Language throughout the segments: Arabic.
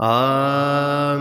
آمين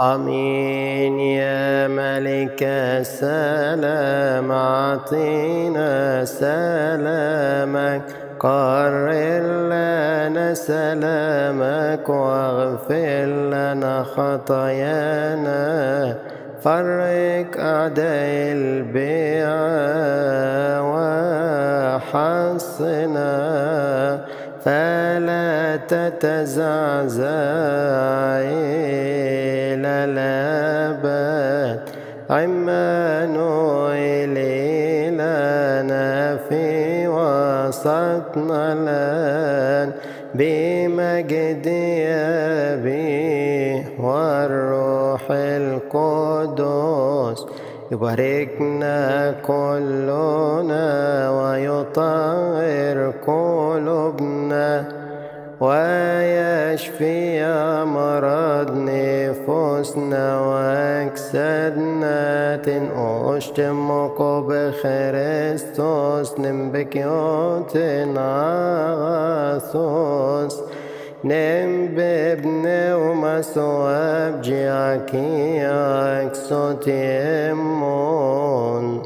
آمين يا ملك السلام أعطينا سلامك. قرر لنا سلامك واغفر لنا خطايانا. فرق أعداء البيع وحصنا. فلا تتزعزع وسطنا الآن بمجد أبي والروح القدس. يباركنا كلنا ويطهر قلوبنا. ويشفي أمراض نفوسنا وأجسادنا تنقشتمك بخريستوس نمبكيوت ناغاثوس نم بابن ومسواب جياكي أكسوت يمون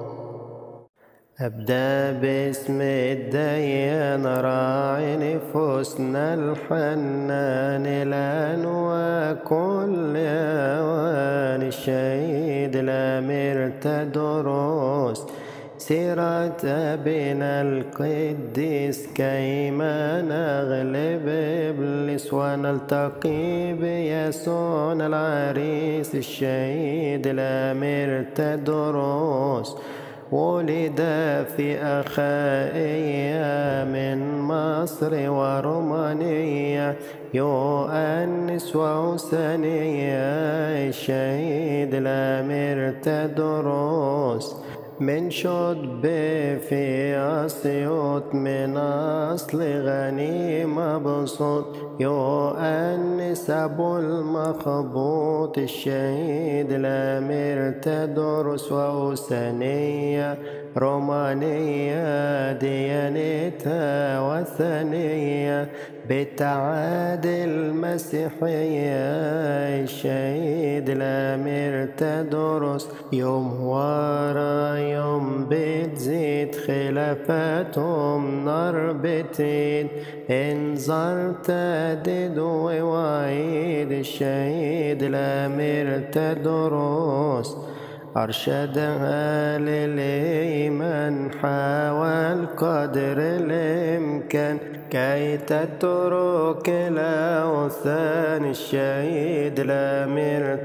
أبدأ باسم الديان راعي نفوسنا الحنان الآن وكل أوان الشهيد الأمير تدرس سيرة أبينا القديس كيما نغلب إبليس ونلتقي بيسوع العريس الشهيد الأمير تدرس ولد في أخائية من مصر ورومانية يؤنس وحسنية الشهيد الأمير تدرس من شطب في أسيوط من أصل غني مبسوط يؤنس أبو المخبوط الشهيد الأمير تدرس وأوسانية رومانية ديانتها وثنية بتعاد المسيحية الشهيد الأمير تدرس يوم ورا بتزيد خلافاتهم نار بتين انظر تدد ووعيد الشهيد الأمير تدرس أرشدها للإيمان حاول قدر الإمكان. كي تترك الأوثان الشهيد لم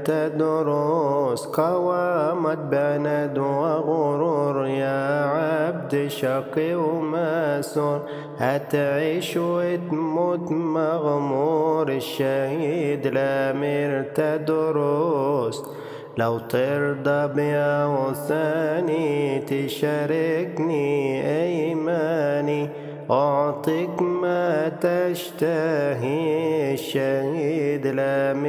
تدرس قوامت بند وغرور يا عبد شقي وماسور هتعيش وتموت مغمور الشهيد. لم تدرس لو ترضى بأوثاني تشاركني أيماني أعطيك ما تشتهي الشهيد لم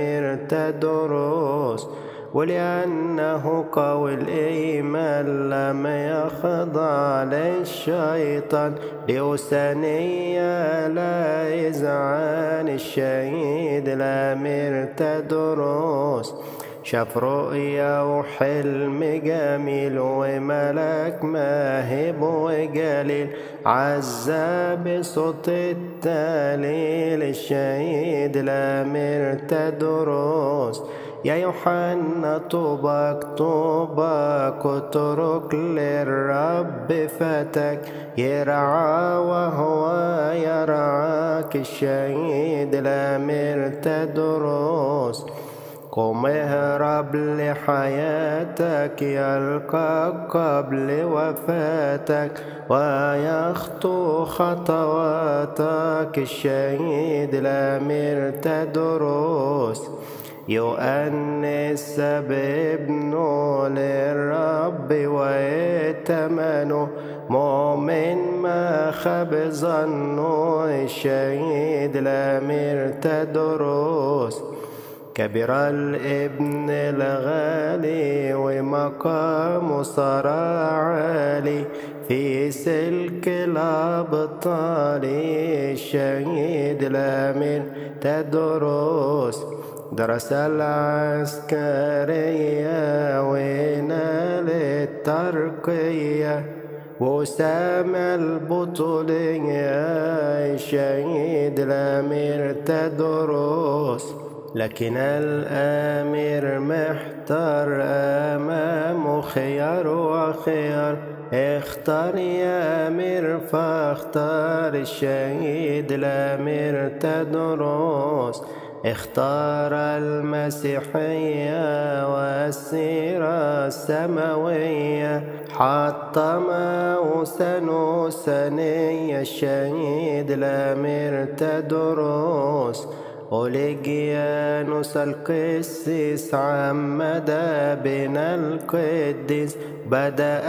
تدرس ولأنه قوي الإيمان لم يخضع للشيطان. لأسانية لا يزعان الشهيد لم تدرس شاف رؤيا وحلم جميل وملك ماهب وجليل عزى بصوت التاليل الشهيد لامر تدرس يا يوحنا طوبك طوبك اترك للرب فتك. يرعى وهو يرعاك الشهيد لامر تدرس قم اهرب لحياتك يلقى قبل وفاتك ويخطو خطواتك. الشهيد لم تدرس يؤنس بابنه للرب ويتمنه مؤمن ما خاب ظنه الشهيد لم تدرس كبر الابن الغالي ومقامه صار عالي في سلك الأبطال الشهيد لمن تدرس درس العسكرية ونال الترقية وسام البطولية الشهيد لم تدرس لكن الأمير محتار أمامه خيار وخيار. اختار يا أمير فاختار الشهيد. الأمير تدرس. اختار المسيحية والسيرة السماوية. حتى موسى سنية الشهيد. الأمير تدرس. أوليجيانوس القسيس عمد بنا القديس بدأ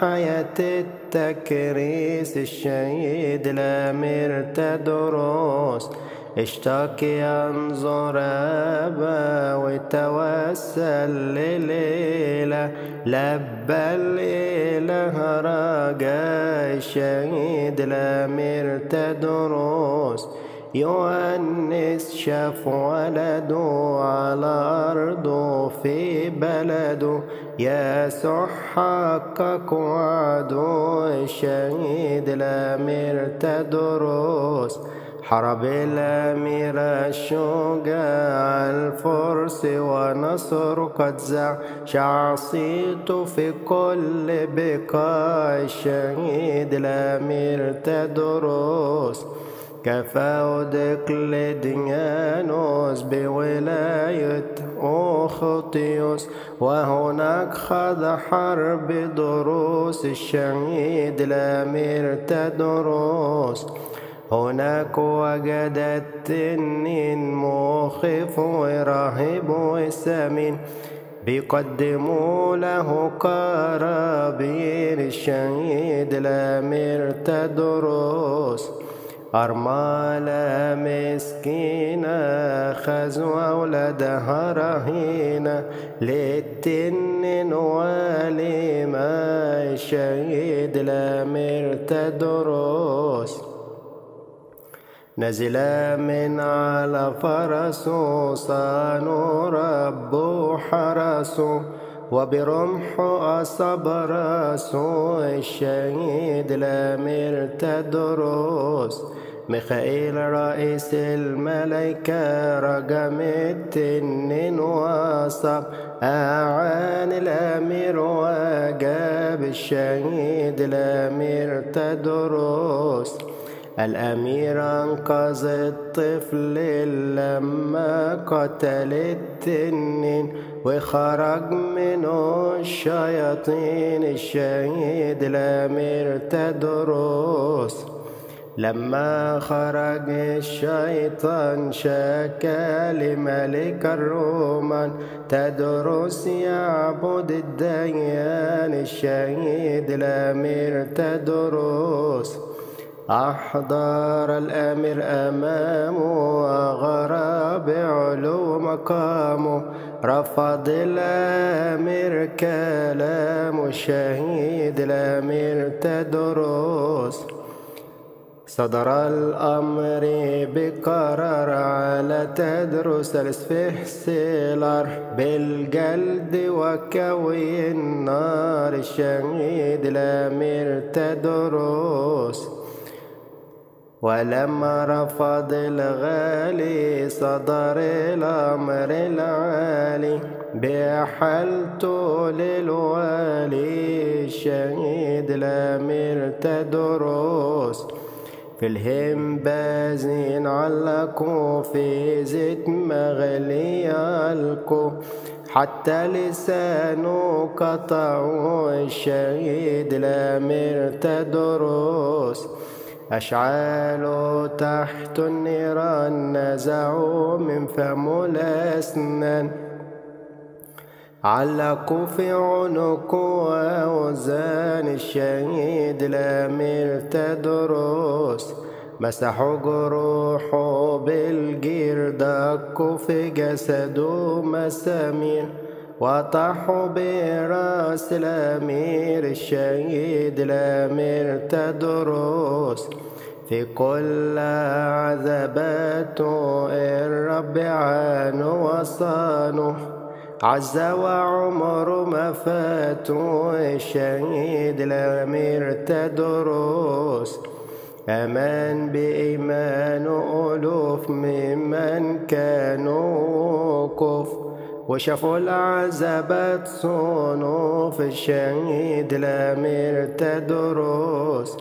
حياة التكريس الشهيد الأمير تدرس اشتاق ينظر أبا وتوسل لليلة لبى الإله رجاء الشهيد الأمير تدرس يونس شاف ولده على أرضه في بلده يسوع حقق وعده الشهيد الأمير تدرس. حرب الأمير الشجاع الفرس ونصر قد شعصيته في كل بقاع الشهيد الأمير تدرس. كفاودك لديانوس بولاية أوخطيوس وهناك خاض حرب دروس الشهيد الأمير تدرس هناك وجد التنين مخيف ورهيب وسمين. بيقدموا له قرابين الشهيد الأمير تدرس أرملة مسكينة خزوا أولادها رهينة. للتنين ولما الشهيد الأمير تدرس نزل من على فرسه صانوا ربه حرسه وبرمح أصاب راسه الشهيد الأمير تدرس ميخائيل رئيس الملائكة رجم التنين وصب أعان الأمير وجاب الشهيد الأمير تدرس الأمير أنقذ الطفل لما قتل التنين وخرج منه الشياطين الشهيد الأمير تدرس لما خرج الشيطان شكى لملك الرومان تدرس يعبد الديان الشهيد الأمير تدرس أحضر الأمير أمامه وغرى بعلو مقامه رفض الأمير كلام الشهيد الأمير تدرس. صدر الأمر بقرار على تدرس السفهسلر بالجلد وكوي النار الشهيد الأمير تدرس. ولما رفض الغالي صدر الأمر العالي. بحلته للوالي الشهيد الأمير تدرس في الهمبازين علقوا في زيت مغلي علقوا حتى لسانه قطعوا الشهيد الأمير تدرس أشعالوا تحت النيران نزعوا من فم الأسنان. علقوا في عنقه أوزان الشهيد الأمير تدرس مسحوا جروحه بالجير دقوا في جسده مسامير. وطاحوا براس الأمير الشهيد الأمير تدرس في كل عذباته الرب عانه وصانه. عز وعمر ما فاته الشهيد الأمير تدرس. أمان بإيمان ألوف ممن كانوا كفر وشافوا العذابات صنوف الشهيد الأمير تدرس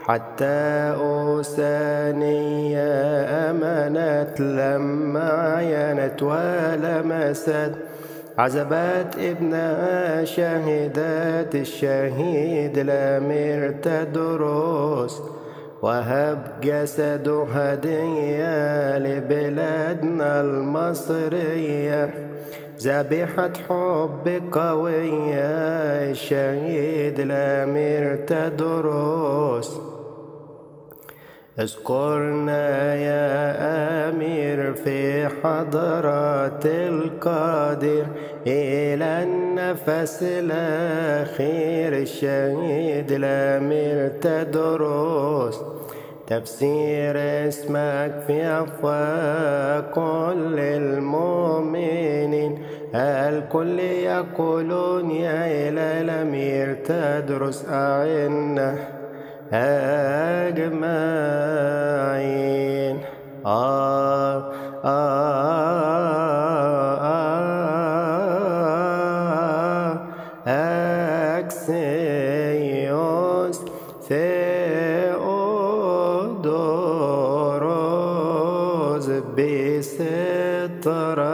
حتى أوسانية أمنت لما عينت ولمست عزبات ابنها شهدت الشهيد الأمير تدرس وهب جسده هدية لبلادنا المصرية. ذبيحة حب قوية الشهيد الأمير تدرس اذكرنا يا أمير في حضرات القادر. إلى النفس الأخير الشهيد الأمير تدرس. تفسير اسمك في أفواه كل المؤمنين الكل يقولون يا إلى الأمير تدرس؟ أعنا أجمعين. آه آه. ثيودوروس بستراتي